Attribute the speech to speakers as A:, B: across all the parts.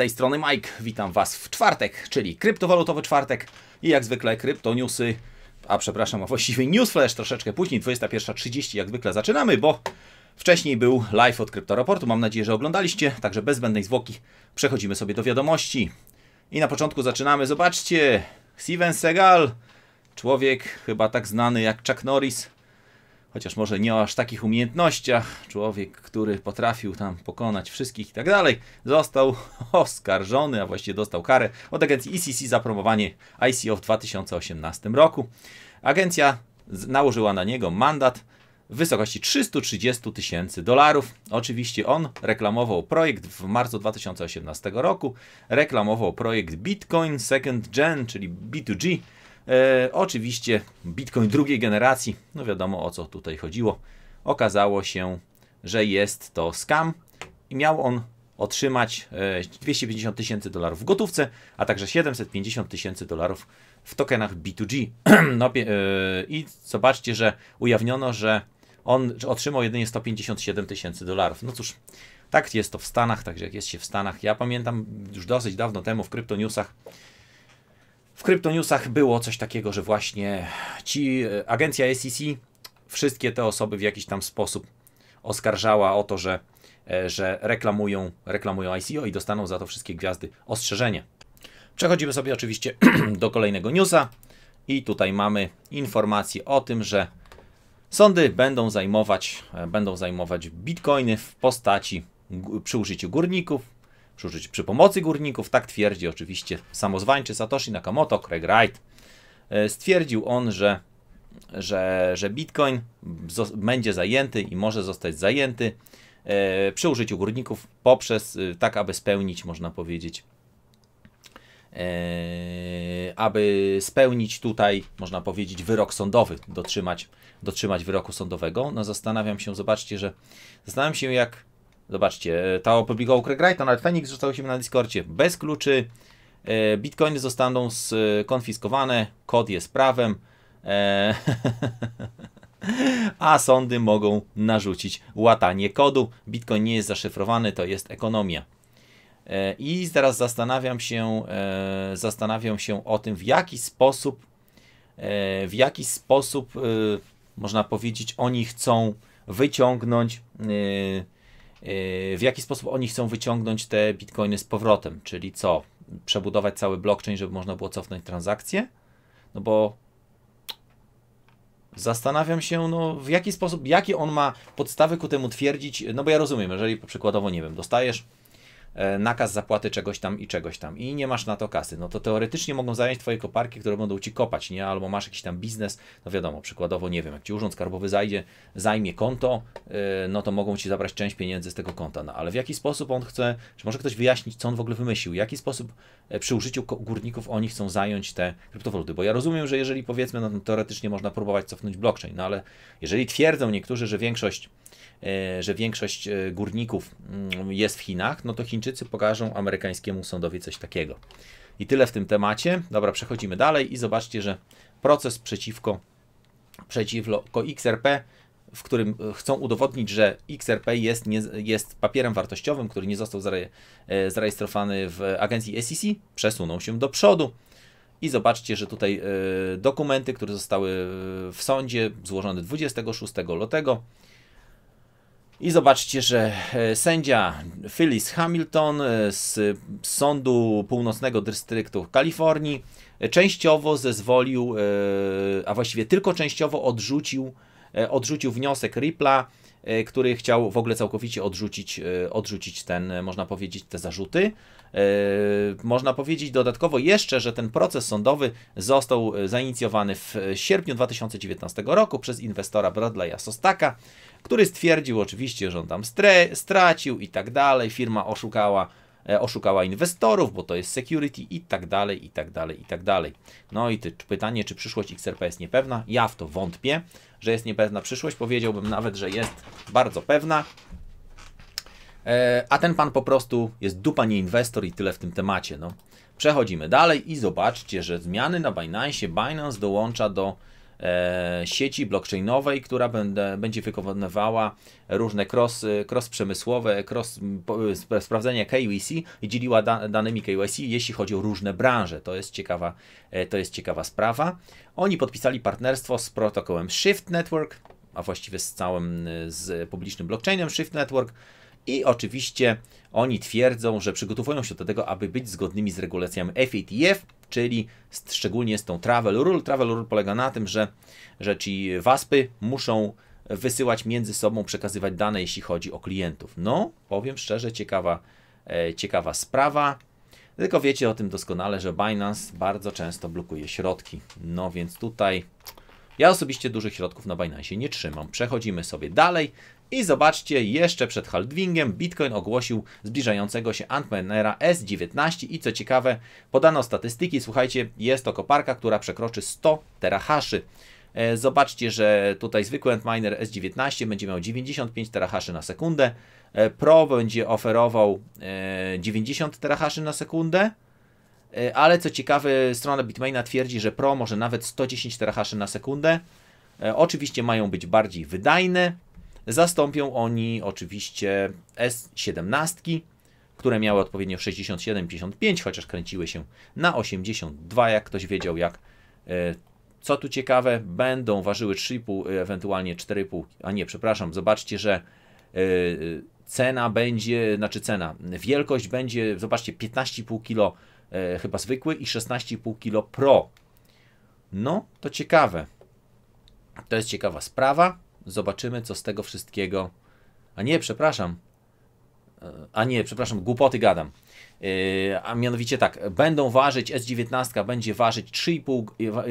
A: Tej strony Mike. Witam Was w czwartek, czyli kryptowalutowy czwartek i jak zwykle kryptoniusy, a przepraszam, a właściwie newsflash troszeczkę później, 21.30 jak zwykle zaczynamy, bo wcześniej był live od Kryptoraportu. Mam nadzieję, że oglądaliście, także bez zbędnej zwłoki przechodzimy sobie do wiadomości. I na początku zaczynamy, zobaczcie, Steven Segal, człowiek chyba tak znany jak Chuck Norris, chociaż może nie o aż takich umiejętnościach, człowiek, który potrafił tam pokonać wszystkich i tak dalej, został oskarżony, a właściwie dostał karę od agencji ECC za promowanie ICO w 2018 roku. Agencja nałożyła na niego mandat w wysokości 330 tysięcy dolarów. Oczywiście on reklamował projekt w marcu 2018 roku, reklamował projekt Bitcoin Second Gen, czyli B2G, E, oczywiście Bitcoin drugiej generacji, no wiadomo o co tutaj chodziło. Okazało się, że jest to scam i miał on otrzymać e, 250 tysięcy dolarów w gotówce, a także 750 tysięcy dolarów w tokenach B2G. no, e, I zobaczcie, że ujawniono, że on otrzymał jedynie 157 tysięcy dolarów. No cóż, tak jest to w Stanach, także jak jest się w Stanach. Ja pamiętam już dosyć dawno temu w Kryptoniusach w kryptonewsach było coś takiego, że właśnie ci e, agencja SEC wszystkie te osoby w jakiś tam sposób oskarżała o to, że, e, że reklamują, reklamują ICO i dostaną za to wszystkie gwiazdy ostrzeżenie. Przechodzimy sobie oczywiście do kolejnego newsa i tutaj mamy informację o tym, że sądy będą zajmować, e, będą zajmować bitcoiny w postaci przy użyciu górników, przy, przy pomocy górników, tak twierdzi oczywiście samozwańczy Satoshi Nakamoto, Craig Wright. E, stwierdził on, że, że, że Bitcoin będzie zajęty i może zostać zajęty e, przy użyciu górników poprzez, e, tak aby spełnić, można powiedzieć, aby spełnić tutaj, można powiedzieć, wyrok sądowy, dotrzymać, dotrzymać wyroku sądowego. No zastanawiam się, zobaczcie, że zastanawiam się, jak Zobaczcie, ta opublikował Craig Wright, nawet Phoenix rzucał się na Discordzie bez kluczy. E, bitcoiny zostaną skonfiskowane, kod jest prawem, e, a sądy mogą narzucić łatanie kodu. Bitcoin nie jest zaszyfrowany, to jest ekonomia. E, I teraz zastanawiam się, zastanawiam się o tym, w jaki sposób, w jaki sposób, można powiedzieć, oni chcą wyciągnąć w jaki sposób oni chcą wyciągnąć te bitcoiny z powrotem, czyli co? Przebudować cały blockchain, żeby można było cofnąć transakcje? No bo zastanawiam się, no w jaki sposób, jakie on ma podstawy ku temu twierdzić, no bo ja rozumiem, jeżeli przykładowo, nie wiem, dostajesz nakaz zapłaty czegoś tam i czegoś tam. I nie masz na to kasy, no to teoretycznie mogą zająć Twoje koparki, które będą Ci kopać, nie? Albo masz jakiś tam biznes, no wiadomo, przykładowo, nie wiem, jak Ci Urząd Skarbowy zajdzie, zajmie konto, e, no to mogą Ci zabrać część pieniędzy z tego konta, no ale w jaki sposób on chce, czy może ktoś wyjaśnić, co on w ogóle wymyślił, w jaki sposób e, przy użyciu górników oni chcą zająć te kryptowaluty, bo ja rozumiem, że jeżeli powiedzmy, no teoretycznie można próbować cofnąć blockchain, no ale jeżeli twierdzą niektórzy, że większość E, że większość e, górników mm, jest w Chinach, no to Chińczycy pokażą amerykańskiemu sądowi coś takiego. I tyle w tym temacie. Dobra, przechodzimy dalej i zobaczcie, że proces przeciwko, przeciwko XRP, w którym e, chcą udowodnić, że XRP jest, nie, jest papierem wartościowym, który nie został zarejestrowany w agencji SEC, przesunął się do przodu. I zobaczcie, że tutaj dokumenty, które zostały w sądzie złożone 26 lutego, i zobaczcie, że e, sędzia Phyllis Hamilton e, z Sądu Północnego Dystryktu Kalifornii e, częściowo zezwolił, a właściwie tylko częściowo odrzucił, odrzucił wniosek Rippla, który chciał w ogóle całkowicie odrzucić, odrzucić ten, można powiedzieć, te zarzuty. Można powiedzieć dodatkowo jeszcze, że ten proces sądowy został zainicjowany w sierpniu 2019 roku przez inwestora Bradley'a Sostaka, który stwierdził oczywiście, że on tam stracił i tak dalej, firma oszukała, e, oszukała inwestorów, bo to jest security i tak dalej, i tak dalej, i tak dalej. No i ty, pytanie, czy przyszłość XRP jest niepewna? Ja w to wątpię, że jest niepewna przyszłość, powiedziałbym nawet, że jest bardzo pewna. E, a ten pan po prostu jest dupa, nie inwestor i tyle w tym temacie. No. Przechodzimy dalej i zobaczcie, że zmiany na Binance, Binance dołącza do e, sieci blockchainowej, która będzie wykonywała różne cross, cross sprawdzenia KYC i dzieliła da, danymi KYC, jeśli chodzi o różne branże. To jest ciekawa, e, to jest ciekawa sprawa. Oni podpisali partnerstwo z protokołem Shift Network, a właściwie z całym z publicznym blockchainem Shift Network. I oczywiście oni twierdzą, że przygotowują się do tego, aby być zgodnymi z regulacjami FATF, czyli szczególnie z tą Travel Rule. Travel Rule polega na tym, że, że ci WASPy muszą wysyłać między sobą, przekazywać dane, jeśli chodzi o klientów. No, powiem szczerze, ciekawa, e, ciekawa sprawa. Tylko wiecie o tym doskonale, że Binance bardzo często blokuje środki. No więc tutaj ja osobiście dużych środków na Binance nie trzymam. Przechodzimy sobie dalej i zobaczcie, jeszcze przed halvingiem Bitcoin ogłosił zbliżającego się Antmanera S19 i co ciekawe, podano statystyki, słuchajcie, jest to koparka, która przekroczy 100 terahaszy. E, zobaczcie, że tutaj zwykły Antminer S19 będzie miał 95 terahaszy na sekundę, e, Pro będzie oferował 90 e, terahaszy na sekundę, ale co ciekawe, strona Bitmaina twierdzi, że Pro może nawet 110 terahaszy na sekundę. Oczywiście mają być bardziej wydajne, Zastąpią oni oczywiście S17, które miały odpowiednio 67-55, chociaż kręciły się na 82, jak ktoś wiedział, jak e, co tu ciekawe, będą ważyły 3,5, e, ewentualnie 4,5, a nie, przepraszam, zobaczcie, że e, cena będzie, znaczy cena, wielkość będzie, zobaczcie, 15,5 kg chyba zwykły i 16,5 kg Pro. No, to ciekawe. To jest ciekawa sprawa. Zobaczymy, co z tego wszystkiego. A nie, przepraszam. E, a nie, przepraszam, głupoty gadam. E, a mianowicie tak, będą ważyć, S19 będzie ważyć 3,5,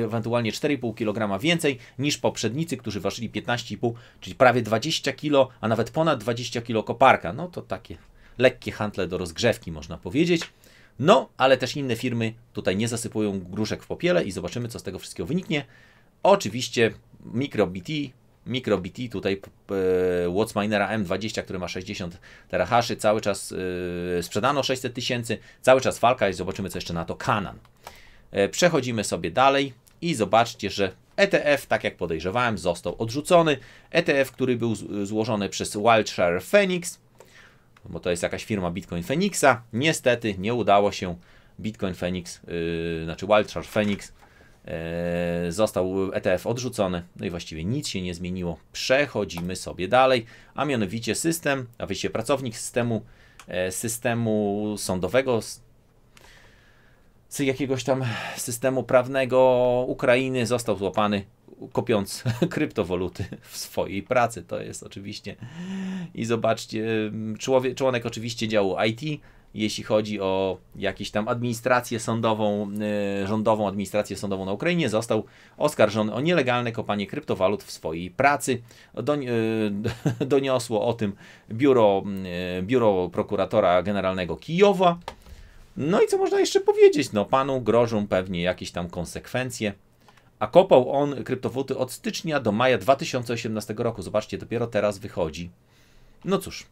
A: ewentualnie 4,5 kg więcej niż poprzednicy, którzy ważyli 15,5, czyli prawie 20 kg, a nawet ponad 20 kg koparka. No to takie lekkie handle do rozgrzewki, można powiedzieć. No, ale też inne firmy tutaj nie zasypują gruszek w popiele i zobaczymy, co z tego wszystkiego wyniknie. Oczywiście MicroBT MicroBT, tutaj Wattsminera M20, który ma 60 terahaszy, cały czas yy, sprzedano 600 tysięcy, cały czas walka i zobaczymy co jeszcze na to Canon. Yy, przechodzimy sobie dalej i zobaczcie, że ETF, tak jak podejrzewałem, został odrzucony. ETF, który był złożony przez Wildshire Phoenix, bo to jest jakaś firma Bitcoin Phoenixa, niestety nie udało się Bitcoin Phoenix, yy, znaczy Wildshire Phoenix E, został ETF odrzucony, no i właściwie nic się nie zmieniło. Przechodzimy sobie dalej, a mianowicie system, a wyjście pracownik systemu, e, systemu sądowego, z jakiegoś tam systemu prawnego Ukrainy został złapany kopiąc kryptowaluty w swojej pracy. To jest oczywiście. I zobaczcie, człowiek, członek oczywiście działu IT jeśli chodzi o jakąś tam administrację sądową, yy, rządową administrację sądową na Ukrainie, został oskarżony o nielegalne kopanie kryptowalut w swojej pracy. Yy, doniosło o tym biuro, yy, biuro prokuratora generalnego Kijowa. No i co można jeszcze powiedzieć? No, panu grożą pewnie jakieś tam konsekwencje. A kopał on kryptowaluty od stycznia do maja 2018 roku. Zobaczcie, dopiero teraz wychodzi. No cóż,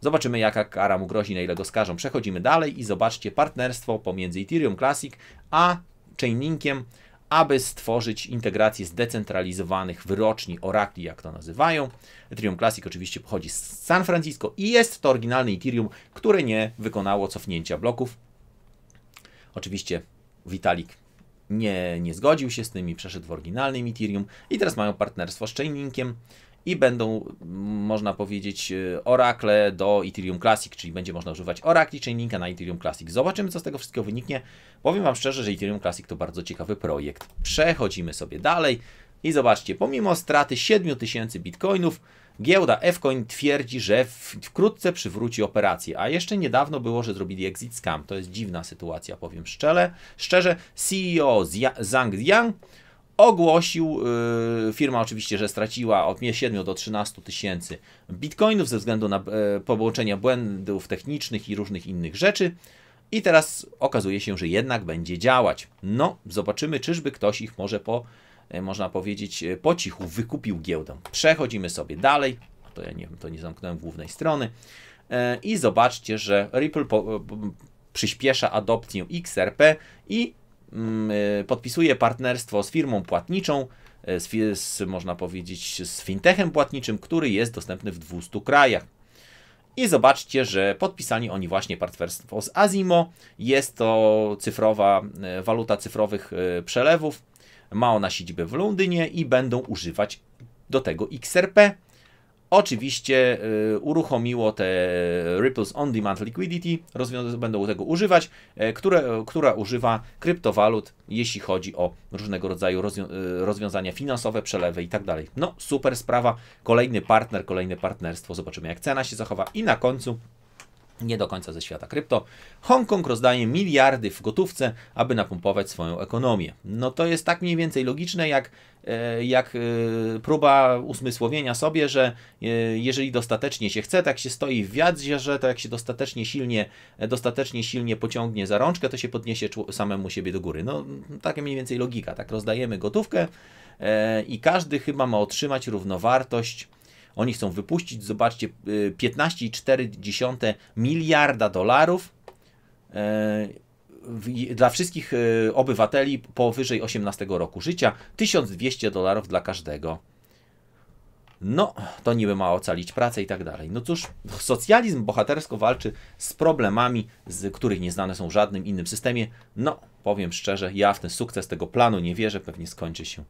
A: Zobaczymy, jaka kara mu grozi, na ile go skażą. Przechodzimy dalej i zobaczcie partnerstwo pomiędzy Ethereum Classic a Chainlinkiem, aby stworzyć integrację zdecentralizowanych wyroczni, orakli, jak to nazywają. Ethereum Classic oczywiście pochodzi z San Francisco i jest to oryginalny Ethereum, które nie wykonało cofnięcia bloków. Oczywiście Vitalik nie, nie zgodził się z tym i przeszedł w oryginalnym Ethereum i teraz mają partnerstwo z Chainlinkiem i będą, można powiedzieć, e, Oracle do Ethereum Classic, czyli będzie można używać Oracle Chainlinka na Ethereum Classic. Zobaczymy, co z tego wszystkiego wyniknie. Powiem Wam szczerze, że Ethereum Classic to bardzo ciekawy projekt. Przechodzimy sobie dalej i zobaczcie, pomimo straty 7000 bitcoinów, giełda Fcoin twierdzi, że wkrótce przywróci operację, a jeszcze niedawno było, że zrobili exit scam. To jest dziwna sytuacja, powiem szczerze. szczerze CEO Zhang Yang ogłosił, yy, firma oczywiście, że straciła od 7 do 13 tysięcy bitcoinów ze względu na yy, połączenia błędów technicznych i różnych innych rzeczy. I teraz okazuje się, że jednak będzie działać. No, zobaczymy, czyżby ktoś ich może po, yy, można powiedzieć, yy, po cichu wykupił giełdę. Przechodzimy sobie dalej. To ja nie wiem, to nie zamknąłem głównej strony. I zobaczcie, że Ripple po, przyspiesza adopcję XRP i y, podpisuje partnerstwo z firmą płatniczą z, z, można powiedzieć, z fintechem płatniczym, który jest dostępny w 200 krajach. I zobaczcie, że podpisali oni właśnie partnerstwo z Azimo. Jest to cyfrowa waluta cyfrowych przelewów. Ma ona siedzibę w Londynie i będą używać do tego XRP. Oczywiście y, uruchomiło te Ripples On Demand Liquidity, będą tego używać, y, które, która używa kryptowalut, jeśli chodzi o różnego rodzaju rozwią y, rozwiązania finansowe, przelewy i tak dalej. No, super sprawa. Kolejny partner, kolejne partnerstwo. Zobaczymy, jak cena się zachowa. I na końcu nie do końca ze świata krypto. Hongkong rozdaje miliardy w gotówce, aby napompować swoją ekonomię. No to jest tak mniej więcej logiczne, jak, e, jak e, próba usmysłowienia sobie, że e, jeżeli dostatecznie się chce, tak się stoi w wiadzie, to jak się dostatecznie silnie, dostatecznie silnie pociągnie za rączkę, to się podniesie samemu siebie do góry. No taka mniej więcej logika, tak rozdajemy gotówkę i każdy chyba ma otrzymać równowartość oni chcą wypuścić, zobaczcie, 15,4 y, miliarda dolarów e, dla wszystkich e, obywateli powyżej 18 roku życia, 1200 dolarów dla każdego. No, to niby ma ocalić pracę i tak dalej. No cóż, socjalizm bohatersko walczy z problemami, z których nie znane są w żadnym innym systemie. No, powiem szczerze, ja w ten sukces tego planu nie wierzę, pewnie skończy się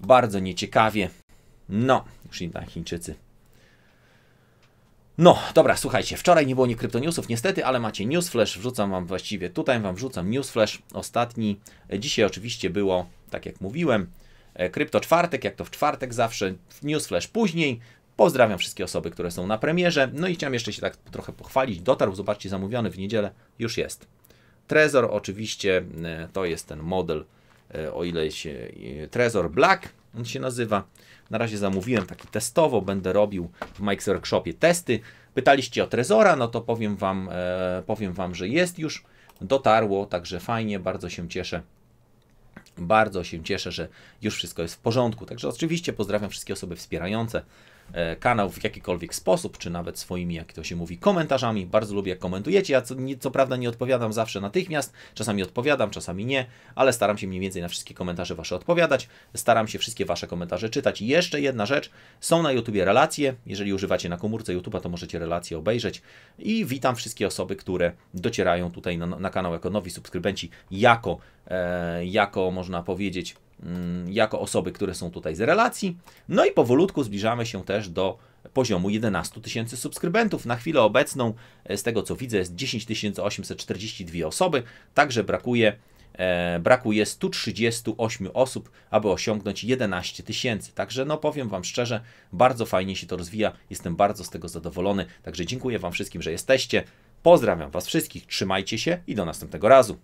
A: bardzo nieciekawie. No, już nie Chińczycy. No, dobra, słuchajcie, wczoraj nie było nie kryptoniusów niestety, ale macie newsflash, wrzucam wam właściwie, tutaj wam wrzucam newsflash ostatni. Dzisiaj oczywiście było, tak jak mówiłem, e, krypto czwartek, jak to w czwartek zawsze, newsflash później. Pozdrawiam wszystkie osoby, które są na premierze. No i chciałem jeszcze się tak trochę pochwalić. Dotarł, zobaczcie, zamówiony w niedzielę, już jest. Trezor oczywiście, e, to jest ten model, e, o ile się, Trezor Black, on się nazywa. Na razie zamówiłem taki testowo, będę robił w Mike's Workshopie testy. Pytaliście o Trezora, no to powiem Wam, e, powiem wam że jest już, dotarło, także fajnie, bardzo się cieszę. Bardzo się cieszę, że już wszystko jest w porządku. Także oczywiście pozdrawiam wszystkie osoby wspierające. E, kanał w jakikolwiek sposób, czy nawet swoimi, jak to się mówi, komentarzami. Bardzo lubię, jak komentujecie. Ja co, nie, co prawda nie odpowiadam zawsze natychmiast, czasami odpowiadam, czasami nie, ale staram się mniej więcej na wszystkie komentarze Wasze odpowiadać. Staram się wszystkie Wasze komentarze czytać. I jeszcze jedna rzecz, są na YouTubie relacje. Jeżeli używacie na komórce YouTube'a, to możecie relacje obejrzeć. I witam wszystkie osoby, które docierają tutaj na, na kanał jako nowi subskrybenci, jako, e, jako można powiedzieć, jako osoby, które są tutaj z relacji. No i powolutku zbliżamy się też do poziomu 11 tysięcy subskrybentów. Na chwilę obecną, e, z tego co widzę, jest 10 842 osoby, także brakuje, e, brakuje 138 osób, aby osiągnąć 11 tysięcy. Także no powiem Wam szczerze, bardzo fajnie się to rozwija, jestem bardzo z tego zadowolony, także dziękuję Wam wszystkim, że jesteście. Pozdrawiam Was wszystkich, trzymajcie się i do następnego razu.